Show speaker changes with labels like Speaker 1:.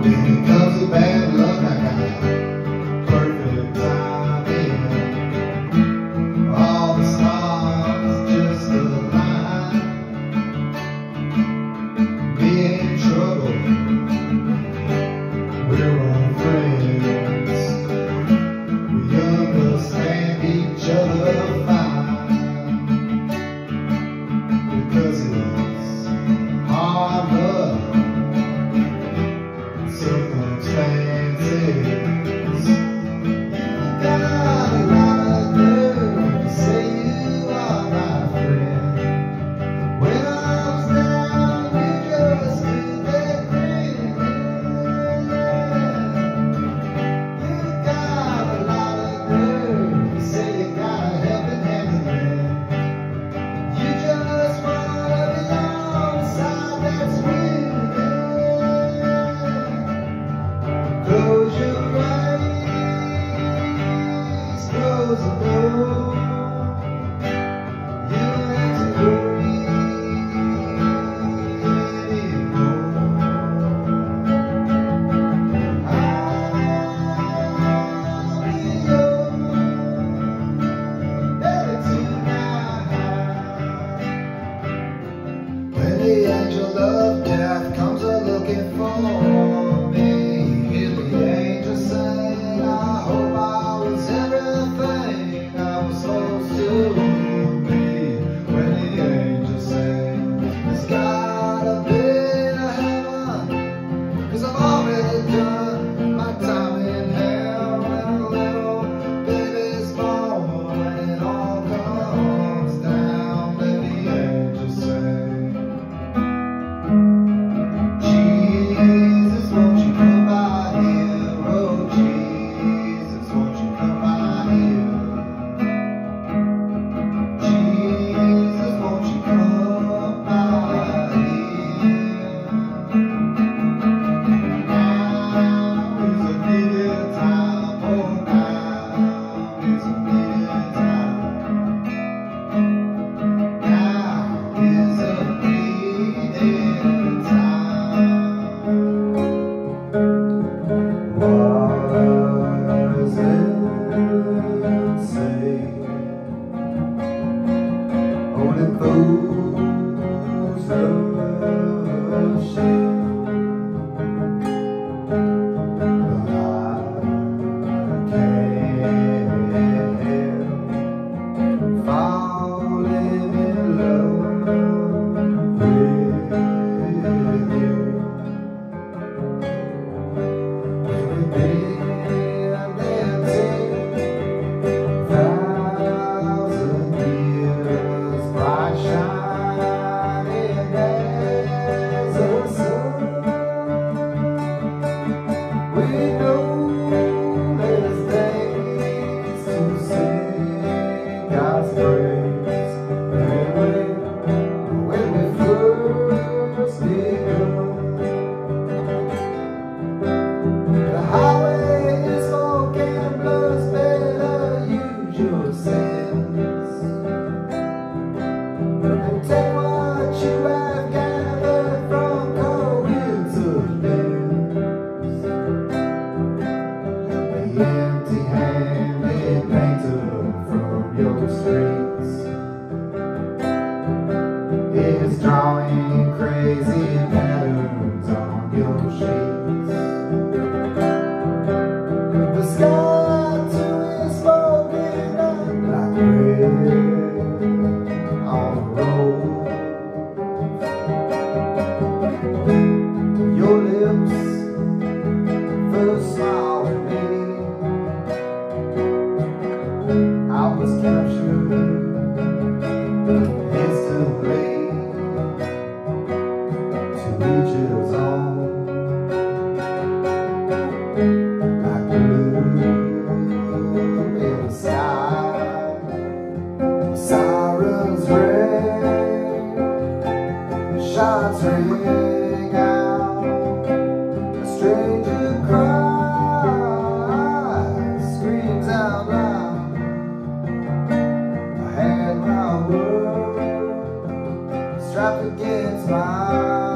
Speaker 1: Because of bad luck I got. afraid. heart was captured instantly to angels on. I grew inside, sirens rang, shots ring. traffic gets by.